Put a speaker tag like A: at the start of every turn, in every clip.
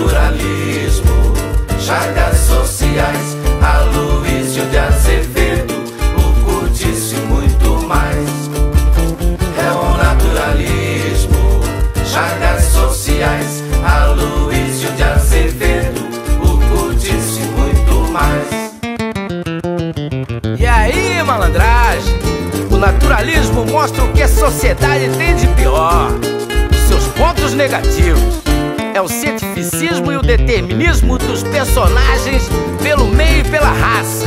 A: Naturalismo, chagas sociais, a Aloysio de Azevedo, o Curtício muito mais. É o naturalismo, chagas sociais, a Aloysio de Azevedo, o Curtício muito mais. E aí, malandragem? O naturalismo mostra o que a sociedade tem de pior, os seus pontos negativos é o cientificismo e o determinismo dos personagens pelo meio e pela raça.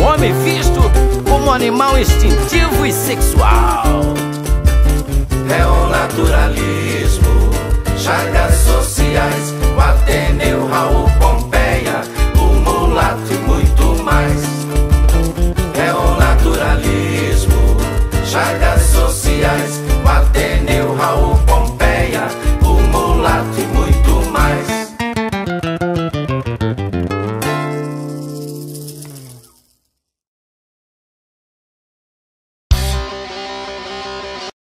A: O homem visto como um animal instintivo e sexual. É o naturalismo, chagas sociais, o Ateneu, Raul Pompeia, o mulato e muito mais. É o naturalismo, chagas sociais,